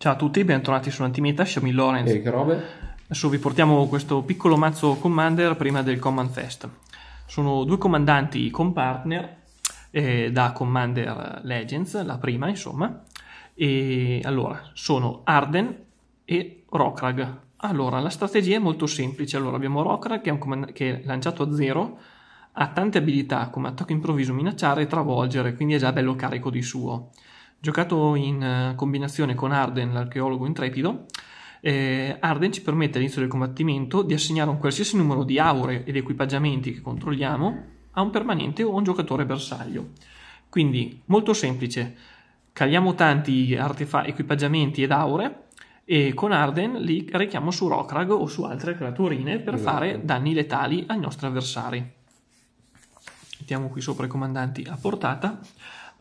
Ciao a tutti, bentornati su Antimeta, Xiaomi Lorenz. E che robe? Adesso vi portiamo questo piccolo mazzo Commander prima del Command Fest. Sono due comandanti con partner eh, da Commander Legends, la prima insomma. E allora, sono Arden e Rokrag. Allora, la strategia è molto semplice. Allora, abbiamo Rokrag che è, comand- che è lanciato a zero, ha tante abilità come attacco improvviso, minacciare e travolgere, quindi è già bello carico di suo. Giocato in uh, combinazione con Arden, l'archeologo intrepido, eh, Arden ci permette all'inizio del combattimento di assegnare un qualsiasi numero di aure ed equipaggiamenti che controlliamo a un permanente o a un giocatore bersaglio. Quindi molto semplice, caliamo tanti artefa- equipaggiamenti ed aure e con Arden li carichiamo su Rokrag o su altre creaturine per esatto. fare danni letali ai nostri avversari. Mettiamo qui sopra i comandanti a portata.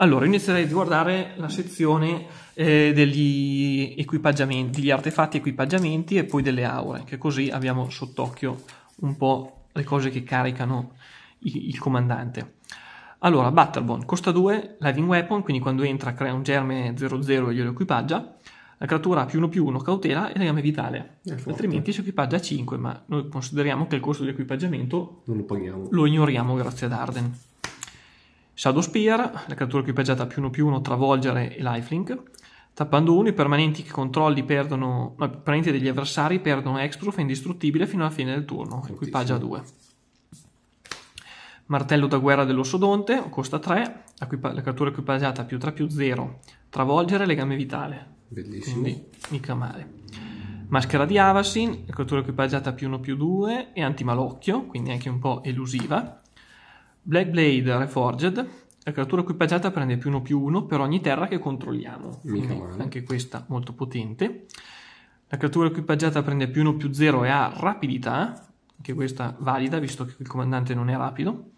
Allora, inizierei a guardare la sezione eh, degli equipaggiamenti, gli artefatti equipaggiamenti e poi delle aure, che così abbiamo sott'occhio un po' le cose che caricano il, il comandante. Allora, Battlebone costa 2, Living Weapon, quindi quando entra crea un germe 0-0 e glielo equipaggia. La creatura ha più 1 più 1 cautela e legame vitale. Altrimenti si equipaggia a 5, ma noi consideriamo che il costo di equipaggiamento non lo paghiamo. Lo ignoriamo grazie ad Arden. Shadow Spear, la creatura equipaggiata più 1 più 1, travolgere e lifelink. Tappando 1, i permanenti che controlli perdono, no, i permanenti degli avversari perdono Exproof e indistruttibile fino alla fine del turno, equipaggia 2. Martello da guerra dell'ossodonte, costa 3, la, la creatura equipaggiata più 3 più 0, travolgere legame vitale. Bellissimo. Quindi mica male. Maschera di Avasin, la creatura equipaggiata più 1 più 2 e antimalocchio, quindi anche un po' elusiva. Black Blade Reforged, la creatura equipaggiata prende più 1 più 1 per ogni terra che controlliamo. Anche questa molto potente. La creatura equipaggiata prende più 1 più 0 e ha rapidità, anche questa valida visto che il comandante non è rapido.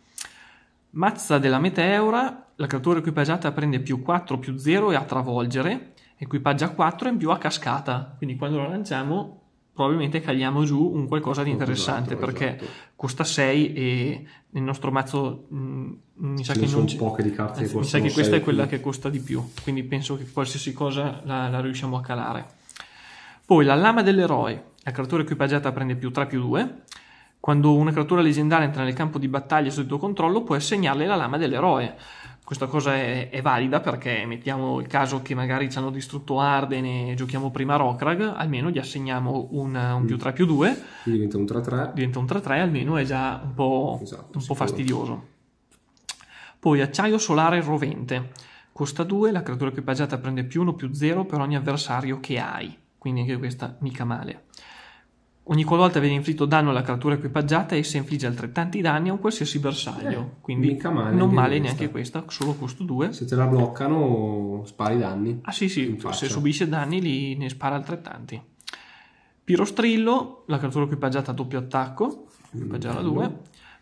Mazza della Meteora, la creatura equipaggiata prende più 4 più 0 e ha travolgere, equipaggia 4 e in più a cascata, quindi quando lo lanciamo probabilmente cagliamo giù un qualcosa di interessante esatto, perché esatto. costa 6 e nel nostro mazzo mh, mm, mi sa Ce che non sono poche di carte anzi, mi sa che questa è quella più. che costa di più quindi penso che qualsiasi cosa la, la, riusciamo a calare poi la lama dell'eroe la creatura equipaggiata prende più 3 più 2 quando una creatura leggendaria entra nel campo di battaglia sotto tuo controllo puoi assegnarle la lama dell'eroe questa cosa è, è, valida perché mettiamo il caso che magari ci hanno distrutto Arden e giochiamo prima Rokrag, almeno gli assegniamo un, un più 3 più 2. Diventa un 3-3. Diventa un 3-3, almeno è già un po', esatto, un po fastidioso. Poi acciaio solare rovente. Costa 2, la creatura equipaggiata prende più 1 più 0 per ogni avversario che hai. Quindi anche questa mica male. Ogni qualvolta viene inflitto danno alla creatura equipaggiata, essa infligge altrettanti danni a un qualsiasi bersaglio. Eh, Quindi male, non male neanche questa, solo costo 2. Se te la bloccano, spari danni. Ah sì, sì, se subisce danni li, ne spara altrettanti. Pirostrillo, la creatura equipaggiata a doppio attacco, equipaggiare a 2.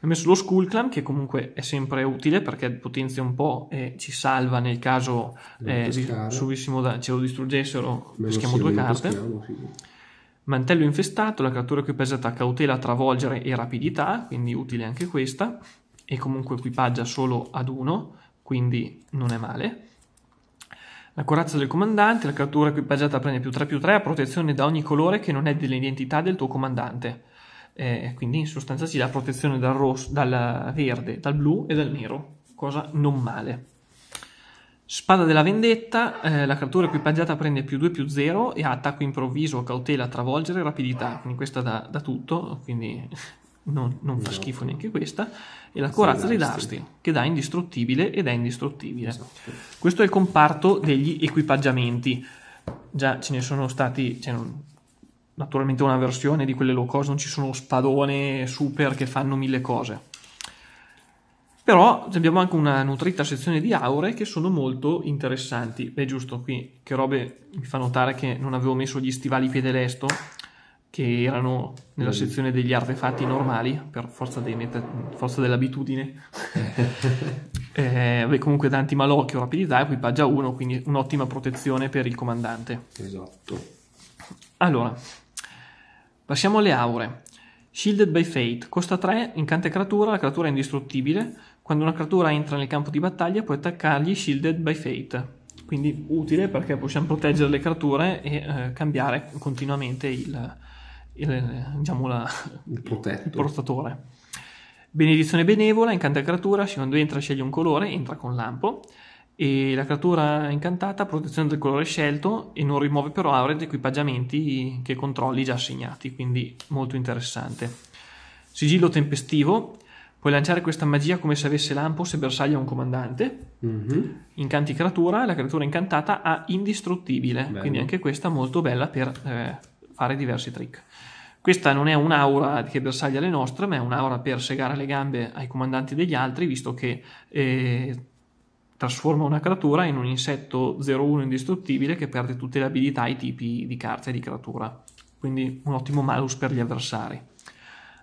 Ho messo lo Skullclam che comunque è sempre utile perché potenzia un po' e ci salva nel caso eh, subissimo da, ce lo distruggessero, peschiamo due carte. Peschiamo, sì. Mantello infestato, la creatura equipaggiata cautela, travolgere e rapidità, quindi utile anche questa, e comunque equipaggia solo ad uno, quindi non è male. La corazza del comandante, la creatura equipaggiata prende più 3 più 3 a protezione da ogni colore che non è dell'identità del tuo comandante. Eh, quindi in sostanza ci dà protezione dal, rosso, dal verde, dal blu e dal nero, cosa non male. Spada della vendetta, eh, la creatura equipaggiata prende più 2 più 0 e ha attacco improvviso, cautela, travolgere, rapidità, quindi questa da, da tutto, quindi non, non fa schifo neanche questa. E la corazza di Dusty, che dà indistruttibile ed è indistruttibile. Esatto. Questo è il comparto degli equipaggiamenti. Già ce ne sono stati, cioè non, naturalmente una versione di quelle low cost, non ci sono spadone super che fanno mille cose però abbiamo anche una nutrita sezione di aure che sono molto interessanti. Beh, giusto, qui che robe mi fa notare che non avevo messo gli stivali piede lesto, che erano nella sezione degli artefatti normali, per forza, meta- forza dell'abitudine. eh, beh, comunque da antimalocchio, rapidità, equipaggia 1, quindi un'ottima protezione per il comandante. Esatto. Allora, passiamo alle aure. Shielded by Fate, costa 3, incanta creatura, la creatura è indistruttibile, quando una creatura entra nel campo di battaglia puoi attaccargli Shielded by Fate. quindi utile perché possiamo proteggere le creature e eh, cambiare continuamente il, il, diciamo la, il, il portatore. Benedizione benevola, incanta creatura, quando entra sceglie un colore, entra con lampo e la creatura incantata ha protezione del colore scelto e non rimuove però aure ed equipaggiamenti che controlli già assegnati, quindi molto interessante. Sigillo tempestivo, puoi lanciare questa magia come se avesse lampo se bersaglia un comandante. Mm-hmm. Incanti creatura, la creatura incantata ha indistruttibile, Bello. quindi anche questa molto bella per eh, fare diversi trick. Questa non è un'aura che bersaglia le nostre, ma è un'aura per segare le gambe ai comandanti degli altri, visto che eh, trasforma una creatura in un insetto 0-1 indistruttibile che perde tutte le abilità e i tipi di carta e di creatura. Quindi un ottimo malus per gli avversari.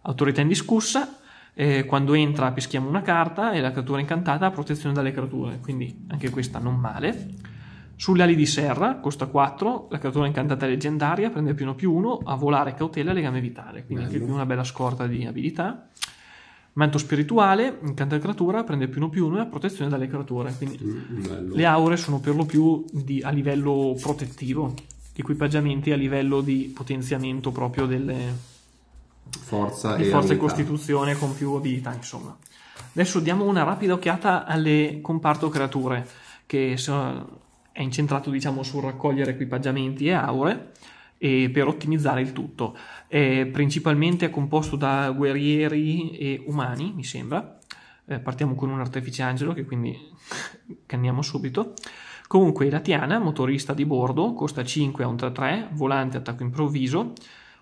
Autorità indiscussa, eh, quando entra peschiamo una carta e la creatura incantata ha protezione dalle creature, quindi anche questa non male. Sulle ali di serra, costa 4, la creatura incantata leggendaria prende più 1 più 1 a volare, cautela e legame vitale, quindi Bello. anche qui una bella scorta di abilità. Manto spirituale, incanta creatura, prende più 1 più 1 e ha protezione dalle creature. Quindi mm, le aure sono per lo più di, a livello protettivo, equipaggiamenti a livello di potenziamento proprio delle forza, e, forza e costituzione con più abilità, insomma. Adesso diamo una rapida occhiata alle comparto creature, che è incentrato diciamo sul raccogliere equipaggiamenti e aure e per ottimizzare il tutto. È principalmente composto da guerrieri e umani, mi sembra. Eh, partiamo con un artefice angelo che quindi canniamo subito. Comunque la Tiana, motorista di bordo, costa 5 a un 3-3, volante attacco improvviso.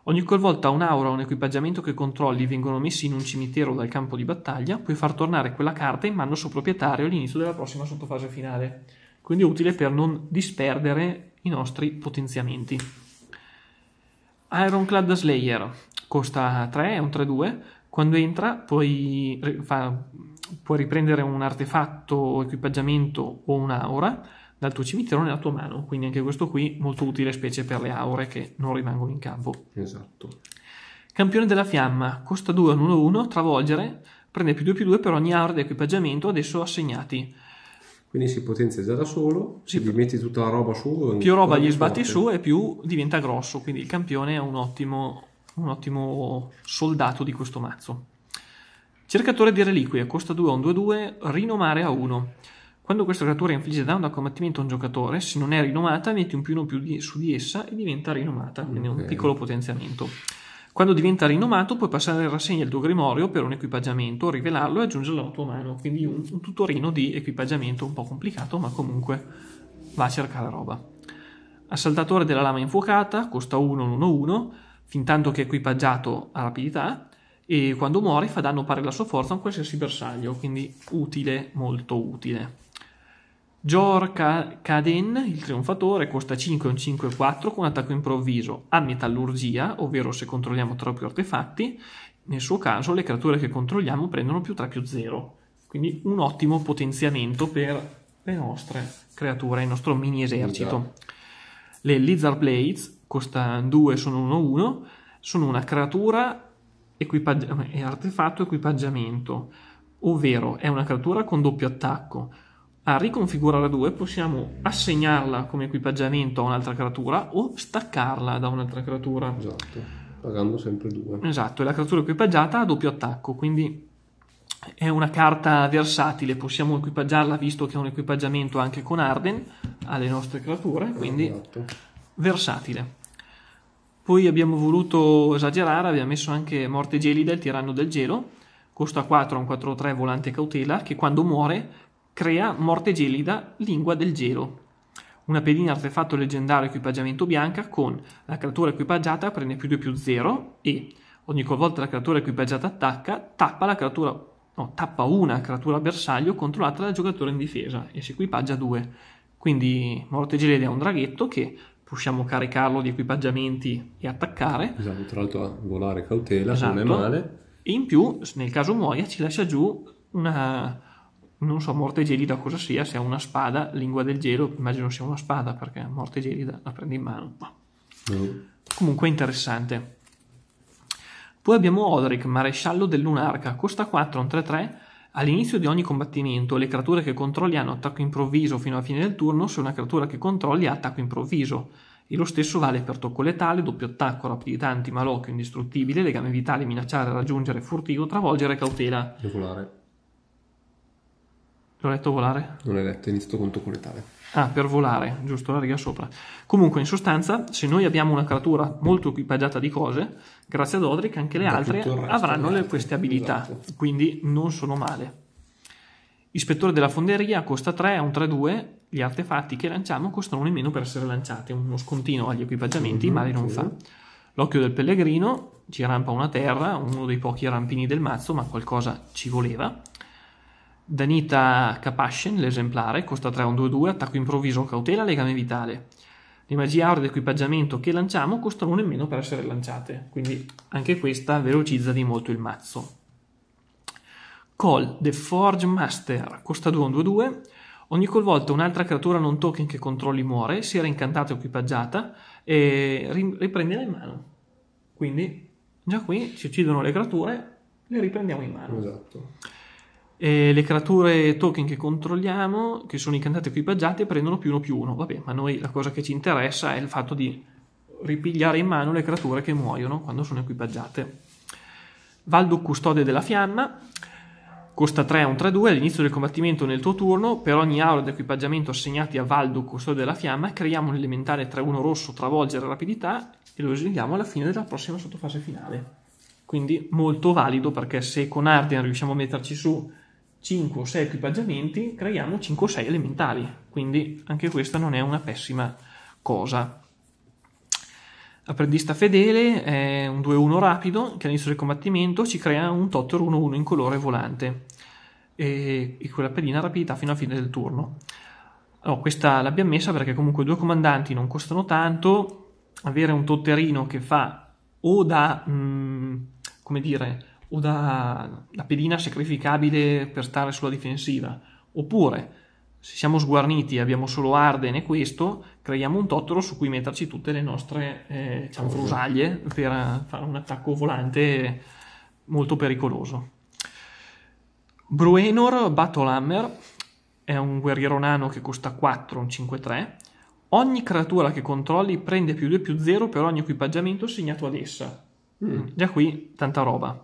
Ogni qualvolta un'aura o un equipaggiamento che controlli vengono messi in un cimitero dal campo di battaglia, puoi far tornare quella carta in mano al suo proprietario all'inizio della prossima sottofase finale. Quindi è utile per non disperdere i nostri potenziamenti. Ironclad Slayer costa 3, è un 3-2. Quando entra puoi, fa, puoi riprendere un artefatto, equipaggiamento o un'aura dal tuo cimitero nella tua mano. Quindi anche questo qui molto utile, specie per le aure che non rimangono in campo. Esatto. Campione della fiamma costa 2 un 1-1, travolgere, prende più 2 più 2 per ogni aura di equipaggiamento adesso assegnati. Quindi si potenzia già da solo, si gli metti tutta la roba su. Più roba gli sbatti su e più diventa grosso, quindi il campione è un ottimo, un ottimo soldato di questo mazzo. Cercatore di reliquie, costa 2 a un 2-2, rinomare a 1. Quando questa creatura infligge danno da combattimento a un giocatore, se non è rinomata, metti un più 1 più di, su di essa e diventa rinomata, quindi okay. un piccolo potenziamento. Quando diventa rinomato puoi passare in rassegna il tuo grimorio per un equipaggiamento, rivelarlo e aggiungerlo alla tua mano, quindi un, un tutorino di equipaggiamento un po' complicato, ma comunque va a cercare roba. Assaltatore della lama infuocata, costa 1 1 1, fin tanto che è equipaggiato a rapidità, e quando muore fa danno pari alla sua forza a un qualsiasi bersaglio, quindi utile, molto utile. Jor Kaden, il trionfatore, costa 5 un 5-4 con attacco improvviso a metallurgia, ovvero se controlliamo troppi artefatti. Nel suo caso le creature che controlliamo prendono più 3 più 0. Quindi un ottimo potenziamento per le nostre creature, il nostro mini esercito. Le Lizard Blades, costa 2, sono 1-1, sono una creatura equipaggi- e artefatto equipaggiamento, ovvero è una creatura con doppio attacco a riconfigurare 2 possiamo assegnarla come equipaggiamento a un'altra creatura o staccarla da un'altra creatura. Esatto, pagando sempre 2. Esatto, e la creatura equipaggiata ha doppio attacco, quindi è una carta versatile, possiamo equipaggiarla visto che è un equipaggiamento anche con Arden alle nostre creature, quindi esatto. versatile. Poi abbiamo voluto esagerare, abbiamo messo anche Morte Gelida, il tiranno del gelo, costa 4, un 4-3 volante cautela, che quando muore crea Morte Gelida, Lingua del Gelo. Una pedina artefatto leggendario equipaggiamento bianca con la creatura equipaggiata prende più 2 più 0 e ogni volta la creatura equipaggiata attacca, tappa la creatura no, tappa una creatura bersaglio controllata dal giocatore in difesa e si equipaggia 2. Quindi Morte Gelida è un draghetto che possiamo caricarlo di equipaggiamenti e attaccare. Esatto, tra l'altro a volare cautela, esatto. non è male. E in più, nel caso muoia, ci lascia giù una non so morte gelida cosa sia, se è una spada, lingua del gelo, immagino sia una spada perché morte gelida la prendi in mano. Mm. Comunque interessante. Poi abbiamo Odric, maresciallo del Lunarca, costa 4, un 3-3, All'inizio di ogni combattimento le creature che controlli hanno attacco improvviso fino alla fine del turno se una creatura che controlli ha attacco improvviso. E lo stesso vale per tocco letale, doppio attacco, rapidità, antimalocchio, indistruttibile, legame vitale, minacciare, raggiungere, furtivo, travolgere, cautela. E volare. L'ho letto volare? Non l'hai letto, è iniziato con tocco letale. Ah, per volare, giusto la riga sopra. Comunque, in sostanza, se noi abbiamo una creatura molto equipaggiata di cose, grazie ad Odric anche le da altre avranno le, queste abilità, esatto. quindi non sono male. Ispettore della fonderia costa 3, a un 3-2, gli artefatti che lanciamo costano uno in meno per essere lanciati, uno scontino agli equipaggiamenti, mm-hmm, male non sì. fa. L'occhio del pellegrino ci rampa una terra, uno dei pochi rampini del mazzo, ma qualcosa ci voleva. Danita Capashen, l'esemplare, costa 3 1 2 2, attacco improvviso, cautela, legame vitale. Le magie auree d'equipaggiamento che lanciamo costano uno in meno per essere lanciate, quindi anche questa velocizza di molto il mazzo. Call The Forge Master, costa 2 1 2 2. Ogni qualvolta un'altra creatura non token che controlli muore, si era incantata o equipaggiata, e riprendila in mano. Quindi già qui ci uccidono le creature, le riprendiamo in mano. Esatto. E le creature token che controlliamo, che sono incantate equipaggiate, prendono più uno più uno. Vabbè, ma noi la cosa che ci interessa è il fatto di ripigliare in mano le creature che muoiono quando sono equipaggiate. Valdo custode della fiamma, costa 3 a un 3-2 all'inizio del combattimento nel tuo turno, per ogni aura di equipaggiamento assegnati a Valdo custode della fiamma, creiamo un elementare 3-1 rosso travolgere rapidità e lo esiliamo alla fine della prossima sottofase finale. Quindi molto valido perché se con Arden riusciamo a metterci su 5 o 6 equipaggiamenti, creiamo 5 o 6 elementali, quindi anche questa non è una pessima cosa. Apprendista fedele è un 2-1 rapido che all'inizio del combattimento ci crea un Totter 1-1 in colore volante e, e quella pedina rapidità fino alla fine del turno. Allora, questa l'abbiamo messa perché comunque due comandanti non costano tanto, avere un totterino che fa o da, mh, mm, come dire, o da la pedina sacrificabile per stare sulla difensiva, oppure se siamo sguarniti e abbiamo solo Arden e questo, creiamo un tottero su cui metterci tutte le nostre eh, cianfrusaglie per fare un attacco volante molto pericoloso. Bruenor Battlehammer è un guerriero nano che costa 4, un 5-3. Ogni creatura che controlli prende più 2 più 0 per ogni equipaggiamento assegnato ad essa. Mm. Già qui tanta roba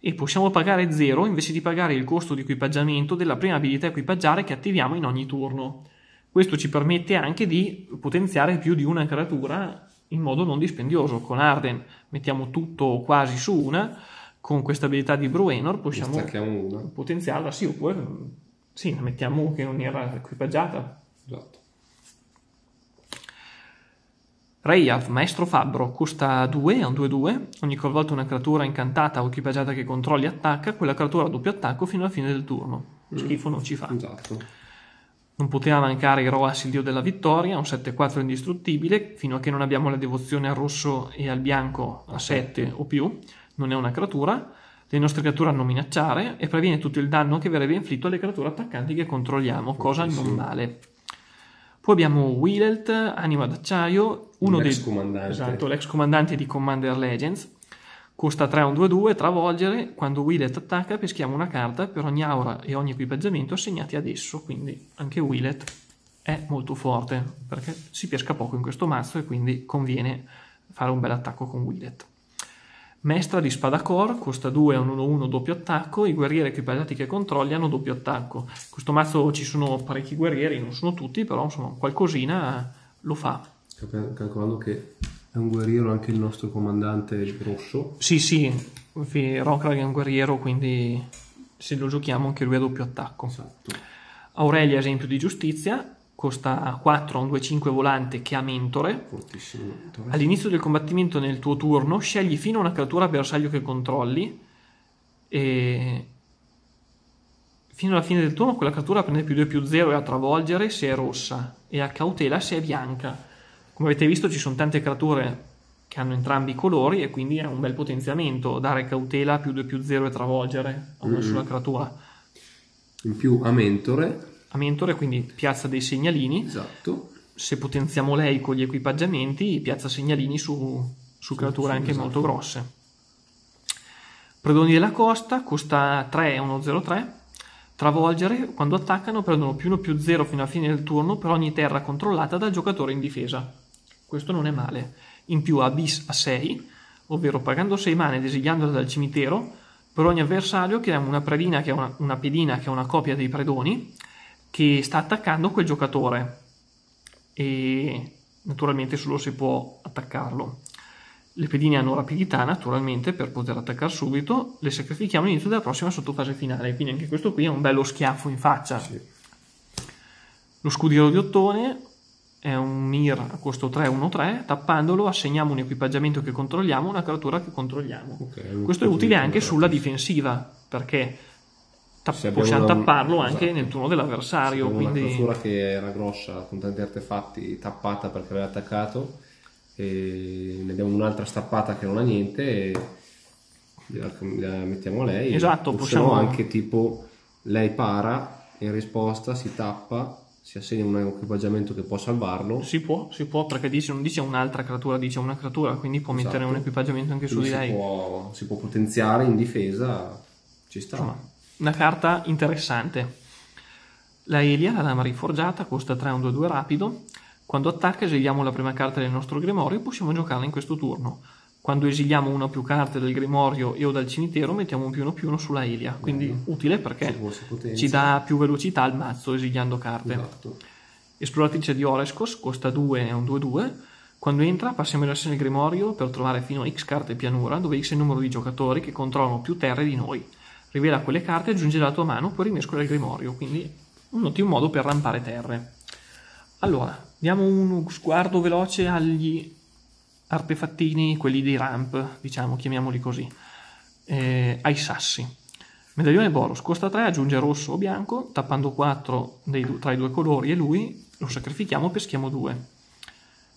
e possiamo pagare 0 invece di pagare il costo di equipaggiamento della prima abilità equipaggiare che attiviamo in ogni turno. Questo ci permette anche di potenziare più di una creatura in modo non dispendioso. Con Arden mettiamo tutto quasi su una, con questa abilità di Bruenor possiamo potenziarla, sì, oppure sì, mettiamo che non era equipaggiata. Esatto. Rayaf, maestro fabbro, costa 2, è un 2-2. Ogni qualvolta una creatura incantata o equipaggiata che controlli attacca, quella creatura ha doppio attacco fino alla fine del turno. Mm. Schifo non ci fa. Esatto. Non poteva mancare Roas, il dio della vittoria, un 7-4 indistruttibile, fino a che non abbiamo la devozione al rosso e al bianco a 7 o più. Non è una creatura. Le nostre creature hanno minacciare e previene tutto il danno che verrebbe inflitto alle creature attaccanti che controlliamo, cosa non male. Poi abbiamo Willelt, anima d'acciaio, uno l'ex dei comandante. Esatto, l'ex comandante di Commander Legends. Costa 3 1 2 2, travolgere, quando Willet attacca peschiamo una carta per ogni aura e ogni equipaggiamento assegnati ad esso, quindi anche Willet è molto forte perché si pesca poco in questo mazzo e quindi conviene fare un bel attacco con Willet. Maestra di spada core, costa 2 a un 1-1 doppio attacco, i guerrieri equipaggiati che controlli hanno doppio attacco. In questo mazzo ci sono parecchi guerrieri, non sono tutti, però insomma qualcosina lo fa. Calcolando che è un guerriero anche il nostro comandante rosso. Sì, sì, Rockrag è un guerriero, quindi se lo giochiamo anche lui ha doppio attacco. Esatto. Aurelia, esempio di giustizia, costa 4 a un 2-5 volante che ha mentore. mentore. All'inizio del combattimento nel tuo turno scegli fino a una creatura bersaglio che controlli e fino alla fine del turno quella creatura prende più 2 più 0 e a travolgere se è rossa e a cautela se è bianca. Come avete visto ci sono tante creature che hanno entrambi i colori e quindi è un bel potenziamento dare cautela più 2 più 0 e travolgere a una mm. sola creatura. In più a mentore a mentore, quindi piazza dei segnalini. Esatto. Se potenziamo lei con gli equipaggiamenti, piazza segnalini su, su creature anche esatto. molto grosse. Predoni della costa costa 3 103. Travolgere, quando attaccano prendono più 1 più 0 fino alla fine del turno per ogni terra controllata dal giocatore in difesa. Questo non è male. In più ha bis a 6, ovvero pagando 6 mani ed esiliandola dal cimitero, per ogni avversario creiamo una predina che è una, una pedina che è una copia dei predoni che sta attaccando quel giocatore e naturalmente solo si può attaccarlo. Le pedine hanno rapidità naturalmente per poter attaccare subito, le sacrifichiamo all'inizio della prossima sottofase finale, quindi anche questo qui è un bello schiaffo in faccia. Sì. Lo scudiero di ottone è un mir a costo 3-1-3, tappandolo assegniamo un equipaggiamento che controlliamo, una creatura che controlliamo. Okay, questo è utile anche sulla difensiva, perché tapp- possiamo una... tapparlo anche esatto. nel turno dell'avversario. Se quindi... Una creatura che era grossa, con tanti artefatti, tappata perché aveva attaccato, e ne diamo un'altra stappata che non ha niente e la, la mettiamo a lei. Esatto, possiamo anche tipo lei para, in risposta si tappa si assegna un equipaggiamento che può salvarlo. Si può, si può, perché dice, non dice un'altra creatura, dice una creatura, quindi può esatto. mettere un equipaggiamento anche quindi su di lei. Può, si può potenziare in difesa, ci sta. Insomma, una carta interessante. La Elia, la lama riforgiata, costa 3 1 2 2 rapido. Quando attacca esiliamo la prima carta del nostro grimorio e possiamo giocarla in questo turno. Quando esiliamo una o più carte del grimorio e o dal cimitero mettiamo un più uno più uno sulla Elia, quindi Bello. utile perché ci dà più velocità al mazzo esiliando carte. Esatto. Esploratrice di Orescos costa 2 e un 2-2. Quando entra passiamo in azione il grimorio per trovare fino a X carte pianura, dove X è il numero di giocatori che controllano più terre di noi. Rivela quelle carte e aggiunge la tua mano, poi rimescola il grimorio, quindi un ottimo modo per rampare terre. Allora, diamo uno sguardo veloce agli artefattini, quelli dei ramp, diciamo, chiamiamoli così, eh, ai sassi. Medaglione Boros costa 3, aggiunge rosso o bianco, tappando 4 dei, tra i due colori e lui lo sacrifichiamo, peschiamo 2.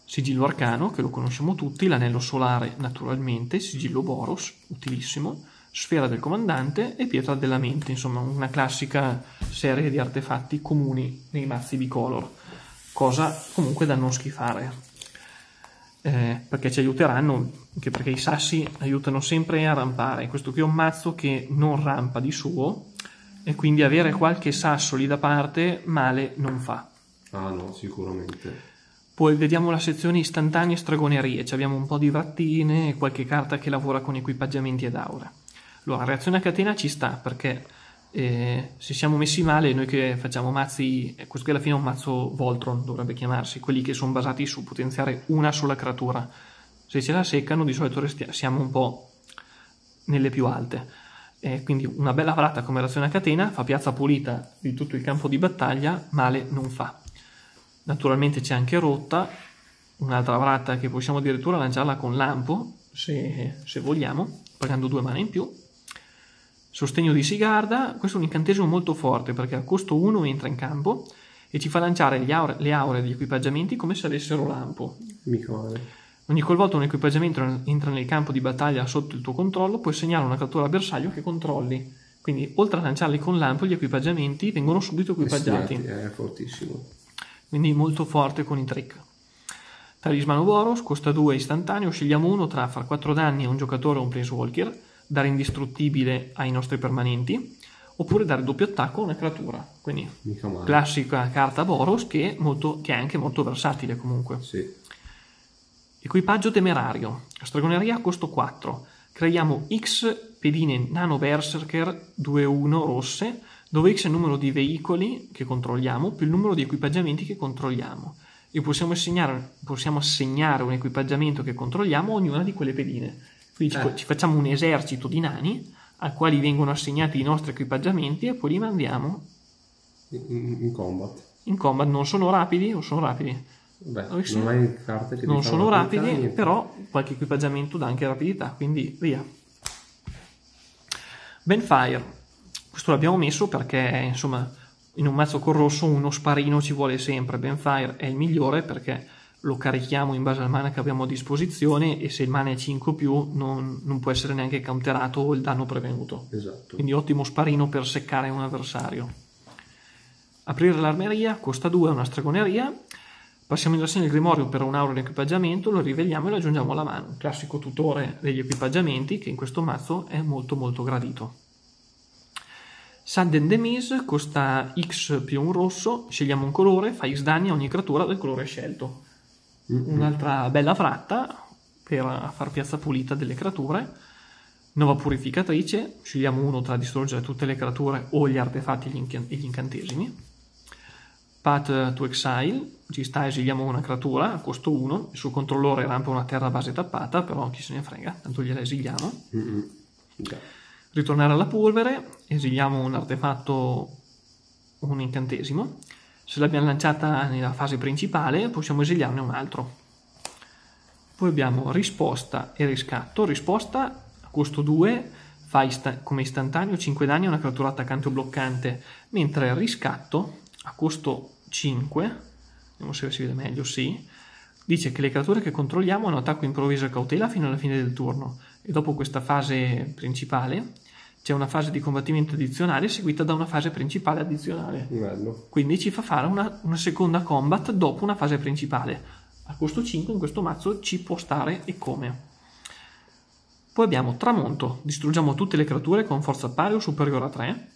Sigillo arcano, che lo conosciamo tutti, l'anello solare naturalmente, sigillo Boros, utilissimo, sfera del comandante e pietra della mente, insomma una classica serie di artefatti comuni nei mazzi bicolor, cosa comunque da non schifare eh, perché ci aiuteranno, anche perché i sassi aiutano sempre a rampare. Questo qui è un mazzo che non rampa di suo e quindi avere qualche sasso lì da parte male non fa. Ah no, sicuramente. Poi vediamo la sezione istantanee stregonerie, Ci abbiamo un po' di vrattine e qualche carta che lavora con equipaggiamenti ed aura. Allora, reazione a catena ci sta perché eh, se siamo messi male, noi che facciamo mazzi, eh, questo qui alla fine è un mazzo Voltron, dovrebbe chiamarsi, quelli che sono basati su potenziare una sola creatura. Se ce la seccano, di solito resti- siamo un po' nelle più alte. Eh, quindi una bella vrata come reazione a catena fa piazza pulita di tutto il campo di battaglia, male non fa. Naturalmente c'è anche rotta, un'altra vrata che possiamo addirittura lanciarla con lampo, se, se vogliamo, pagando due mani in più Sostegno di Sigarda, questo è un incantesimo molto forte perché a costo 1 entra in campo e ci fa lanciare aure, le aure degli equipaggiamenti come se avessero lampo. Mica male. Ogni qualvolta un equipaggiamento entra nel campo di battaglia sotto il tuo controllo, puoi segnare una cattura bersaglio che controlli. Quindi, oltre a lanciarli con lampo, gli equipaggiamenti vengono subito equipaggiati. È fortissimo. Quindi molto forte con i trick. Talismano Boros costa 2 istantaneo, scegliamo uno tra far 4 danni a un giocatore o un planeswalker dare indistruttibile ai nostri permanenti, oppure dare doppio attacco a una creatura. Quindi classica carta Boros che, molto, che, è anche molto versatile comunque. Sì. Equipaggio temerario. Stregoneria costo 4. Creiamo X pedine Nano Berserker 2-1 rosse, dove X è il numero di veicoli che controlliamo più il numero di equipaggiamenti che controlliamo. E possiamo assegnare, possiamo assegnare un equipaggiamento che controlliamo a ognuna di quelle pedine. Quindi eh. ci facciamo un esercito di nani a quali vengono assegnati i nostri equipaggiamenti e poi li mandiamo in, in combat. In combat non sono rapidi o sono rapidi? Beh, non che non sono rapidi, però qualche equipaggiamento dà anche rapidità, quindi via. Benfire, questo l'abbiamo messo perché insomma in un mazzo con rosso uno sparino ci vuole sempre. Benfire è il migliore perché lo carichiamo in base al mana che abbiamo a disposizione e se il mana è 5 più non, non può essere neanche counterato il danno prevenuto. Esatto. Quindi ottimo sparino per seccare un avversario. Aprire l'armeria costa 2, una stregoneria. Passiamo in azione il grimorio per un auro di equipaggiamento, lo rivegliamo e lo aggiungiamo alla mano. Classico tutore degli equipaggiamenti che in questo mazzo è molto molto gradito. Sudden Demise costa X più un rosso, scegliamo un colore, fa X danni a ogni creatura del colore scelto. Un'altra bella fratta per far piazza pulita delle creature. Nuova purificatrice, scegliamo uno tra distruggere tutte le creature o gli artefatti e gli incantesimi. Path to Exile, ci sta esiliamo una creatura a costo 1, il suo controllore rampa una terra base tappata, però chi se ne frega, tanto gliela esiliamo. Okay. Ritornare alla polvere, esiliamo un artefatto, un incantesimo. Se l'abbiamo lanciata nella fase principale, possiamo esiliarne un altro. Poi abbiamo risposta e riscatto. Risposta costo 2 fa ist- come istantaneo 5 danni a una creatura attaccante o bloccante, mentre riscatto a costo 5, vediamo se si vede meglio, sì, dice che le creature che controlliamo hanno attacco improvviso e cautela fino alla fine del turno e dopo questa fase principale c'è una fase di combattimento addizionale seguita da una fase principale addizionale. Bello. Quindi ci fa fare una, una seconda combat dopo una fase principale. A costo 5 in questo mazzo ci può stare e come. Poi abbiamo tramonto, distruggiamo tutte le creature con forza pari o superiore a 3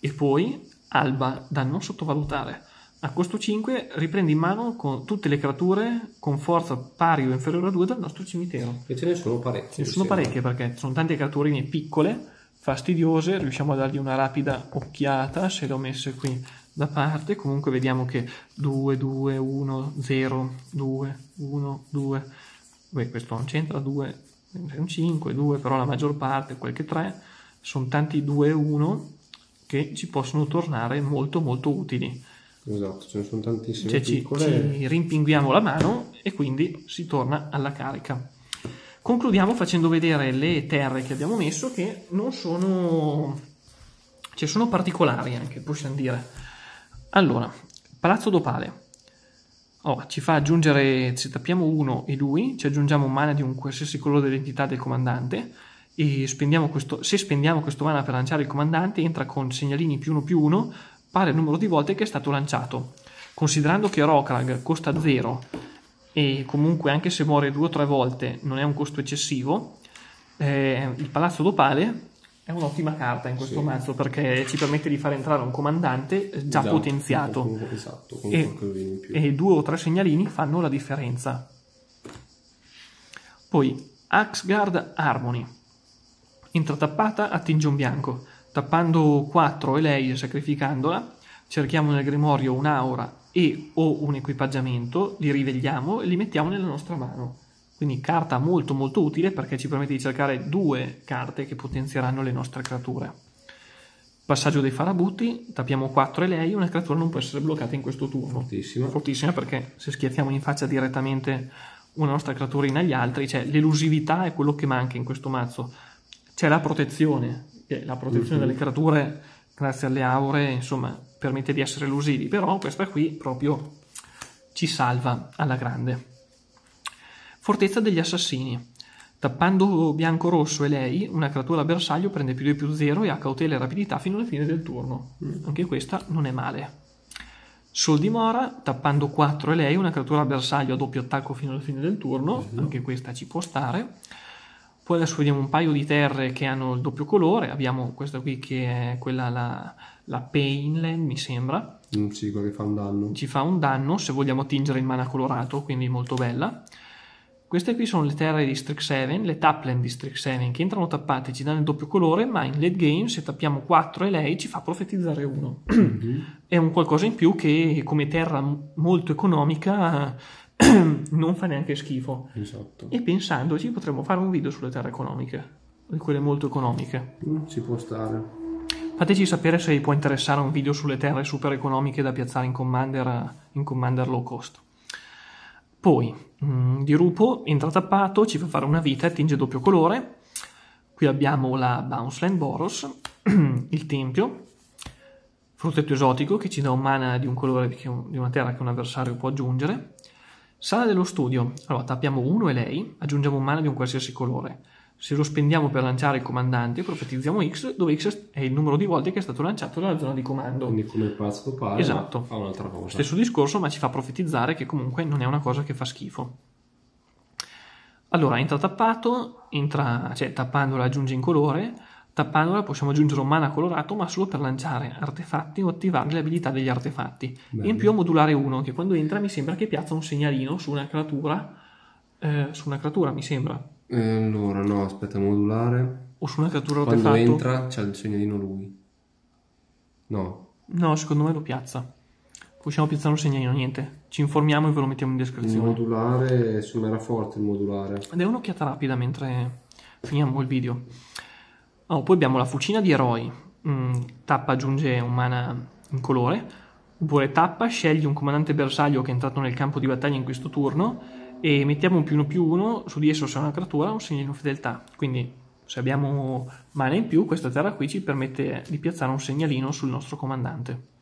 e poi alba da non sottovalutare. A costo 5 riprendi in mano con tutte le creature con forza pari o inferiore a 2 dal nostro cimitero. E ce ne sono parecchie. Ce ne sono parecchie perché sono tante creaturine piccole, fastidiose, riusciamo a dargli una rapida occhiata se le ho messe qui da parte. Comunque vediamo che 2, 2, 1, 0, 2, 1, 2. Beh, questo non c'entra, 2, un 5, 2, però la maggior parte, qualche 3, sono tanti 2 e 1 che ci possono tornare molto molto utili. Esatto, ce ne sono tantissime cioè, ci, ci rimpinguiamo la mano e quindi si torna alla carica. Concludiamo facendo vedere le terre che abbiamo messo che non sono... cioè sono particolari anche, possiamo dire. Allora, Palazzo d'Opale Oh, ci fa aggiungere, se tappiamo uno e lui, ci aggiungiamo mana di un qualsiasi colore dell'entità del comandante e spendiamo questo, se spendiamo questo mana per lanciare il comandante entra con segnalini più uno più uno pari al numero di volte che è stato lanciato. Considerando che Rokrag costa 0 e comunque anche se muore due o tre volte non è un costo eccessivo, eh, il Palazzo d'Opale è un'ottima carta in questo sì. mazzo perché ci permette di far entrare un comandante già esatto, potenziato. Esatto, e, e, due o tre segnalini fanno la differenza. Poi Axgard Harmony. Entra tappata, attinge un bianco. Tappando 4 e lei sacrificandola, cerchiamo nel grimorio un'aura e o un equipaggiamento, li rivegliamo e li mettiamo nella nostra mano. Quindi carta molto molto utile perché ci permette di cercare due carte che potenzieranno le nostre creature. Passaggio dei farabutti, tappiamo 4 e lei, una creatura non può essere bloccata in questo turno. Fortissima. Fortissima perché se schiaffiamo in faccia direttamente una nostra creaturina agli altri, cioè l'elusività è quello che manca in questo mazzo. C'è la protezione, la protezione mm-hmm. delle creature grazie alle aure, insomma, permette di essere elusivi, però questa qui proprio ci salva alla grande. Fortezza degli assassini. Tappando bianco-rosso e lei, una creatura bersaglio prende più 2 più 0 e ha cautela e rapidità fino alla fine del turno. Mm. Anche questa non è male. Sol di Mora, tappando 4 e lei, una creatura bersaglio a doppio attacco fino alla fine del turno. Mm. Anche questa ci può stare. Poi adesso vediamo un paio di terre che hanno il doppio colore. Abbiamo questa qui che è quella, la, la Painland, mi sembra. Mm, sì, che fa un danno. Ci fa un danno se vogliamo tingere in mana colorato, quindi molto bella. Queste qui sono le terre di Strixhaven, le Tapland di Strixhaven, che entrano tappate, ci danno il doppio colore, ma in late game se tappiamo 4 e lei ci fa profetizzare 1. Mm-hmm. È un qualcosa in più che come terra molto economica non fa neanche schifo. Esatto. E pensandoci potremmo fare un video sulle terre economiche, di quelle molto economiche. Mm, ci può stare. Fateci sapere se vi può interessare un video sulle terre super economiche da piazzare in Commander, in Commander low cost. Poi, mh, mm, di Rupo entra tappato, ci fa fare una vita e tinge doppio colore. Qui abbiamo la Bounce Land Boros, il Tempio, frutteto esotico che ci dà un mana di un colore di una terra che un avversario può aggiungere. Sala dello studio, allora tappiamo uno e lei, aggiungiamo un mana di un qualsiasi colore. Se lo spendiamo per lanciare il comandante, profetizziamo X, dove X è il numero di volte che è stato lanciato dalla zona di comando. Quindi come il palazzo pare, esatto. fa un'altra cosa. Stesso discorso, ma ci fa profetizzare che comunque non è una cosa che fa schifo. Allora, entra tappato, entra, cioè tappandolo aggiunge in colore, Tappandola possiamo aggiungere un mana colorato ma solo per lanciare artefatti o attivare le abilità degli artefatti. Bello. In più a modulare 1 che quando entra mi sembra che piazza un segnalino su una creatura, eh, su una creatura mi sembra. Eh, allora no, aspetta, modulare. O su una creatura quando artefatto. Quando entra c'è il segnalino lui. No. No, secondo me lo piazza. Possiamo piazzare un segnalino, niente. Ci informiamo e ve lo mettiamo in descrizione. Il modulare, su era forte il modulare. Ed è un'occhiata rapida mentre finiamo il video. Oh, poi abbiamo la fucina di eroi. Mm, tappa aggiunge un mana in colore. Oppure tappa, scegli un comandante bersaglio che è entrato nel campo di battaglia in questo turno e mettiamo un più uno più uno su di esso se è una creatura un segnalino fedeltà. Quindi se abbiamo mana in più, questa terra qui ci permette di piazzare un segnalino sul nostro comandante.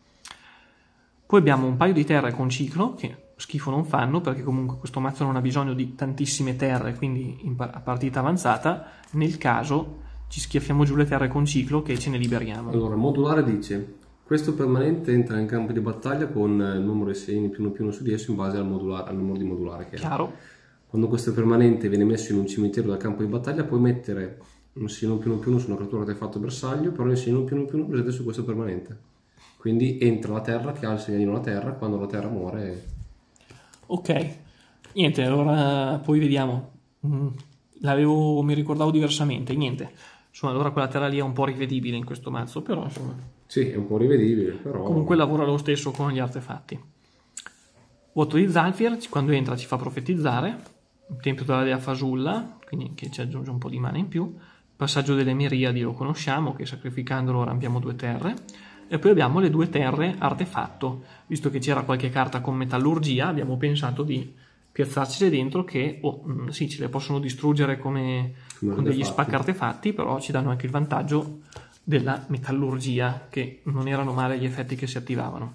Poi abbiamo un paio di terre con ciclo, che schifo non fanno, perché comunque questo mazzo non ha bisogno di tantissime terre, quindi in partita avanzata, nel caso ci schiaffiamo giù le terre con ciclo che ce ne liberiamo. Allora, modulare dice, questo permanente entra in campo di battaglia con il numero di segni più uno più uno su di esso in base al, modulare, al numero di modulare che Chiaro. ha. Quando questo permanente viene messo in un cimitero da campo di battaglia puoi mettere un segno più uno più uno su una creatura che hai fatto bersaglio, però il segno più uno più uno presente su questo permanente. Quindi entra la terra che ha il segnalino la terra, quando la terra muore... Ok, niente, allora poi vediamo. Mm, l'avevo, mi ricordavo diversamente, niente insomma allora quella terra lì è un po' rivedibile in questo mazzo però insomma. Sì è un po' rivedibile però comunque lavora lo stesso con gli artefatti. Vuoto di Zalfir quando entra ci fa profetizzare il tempio della dea fasulla quindi che ci aggiunge un po' di mana in più. Passaggio delle miriadi lo conosciamo che sacrificandolo rampiamo due terre. E poi abbiamo le due terre artefatto. Visto che c'era qualche carta con metallurgia abbiamo pensato di piazzarcele dentro che oh, mm, sì, ce le possono distruggere come, come con degli spack artefatti, però ci danno anche il vantaggio della metallurgia, che non erano male gli effetti che si attivavano.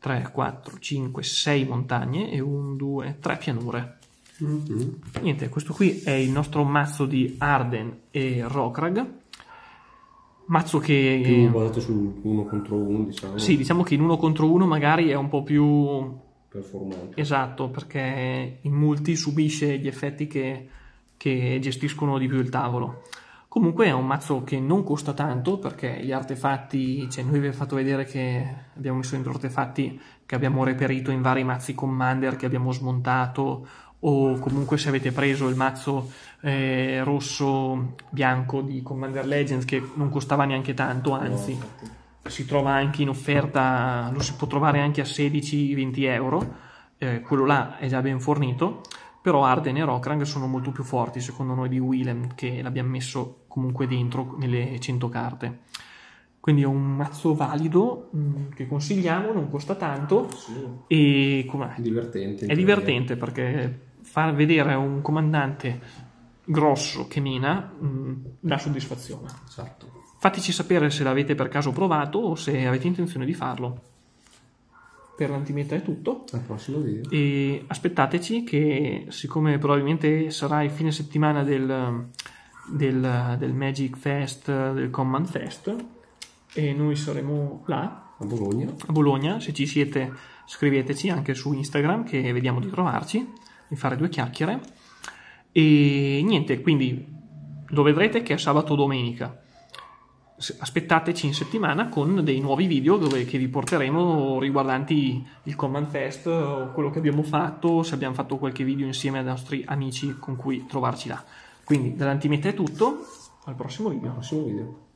3, 4, 5, 6 montagne e 1, 2, 3 pianure. Mm-hmm. Niente, questo qui è il nostro mazzo di Arden e Rokrag. Mazzo che... Più basato su uno contro uno, diciamo. Sì, diciamo che in uno contro uno magari è un po' più performante. Esatto, perché in multi subisce gli effetti che, che gestiscono di più il tavolo. Comunque è un mazzo che non costa tanto perché gli artefatti, cioè noi vi abbiamo fatto vedere che abbiamo messo dentro artefatti che abbiamo reperito in vari mazzi Commander che abbiamo smontato o comunque se avete preso il mazzo eh, rosso bianco di Commander Legends che non costava neanche tanto, anzi. No, si trova anche in offerta, lo si può trovare anche a 16-20 euro, eh, quello là è già ben fornito, però Arden e Rokrang sono molto più forti secondo noi di Willem che l'abbiamo messo comunque dentro nelle 100 carte. Quindi è un mazzo valido mh, mm, che consigliamo, non costa tanto sì. e com'è? Divertente, è divertente perché far vedere un comandante grosso che mina mh, mm, dà soddisfazione. Esatto. Fateci sapere se l'avete per caso provato o se avete intenzione di farlo. Per l'antimeta è tutto. Al prossimo video. E aspettateci che siccome probabilmente sarà il fine settimana del, del, del Magic Fest, del Command Fest, e noi saremo là. A Bologna. A Bologna, se ci siete scriveteci anche su Instagram che vediamo di trovarci, di fare due chiacchiere. E niente, quindi lo vedrete che è sabato domenica aspettateci in settimana con dei nuovi video dove, che vi porteremo riguardanti il Command Fest, quello che abbiamo fatto, se abbiamo fatto qualche video insieme ai nostri amici con cui trovarci là. Quindi dall'antimeta è tutto, al prossimo video. Al prossimo video.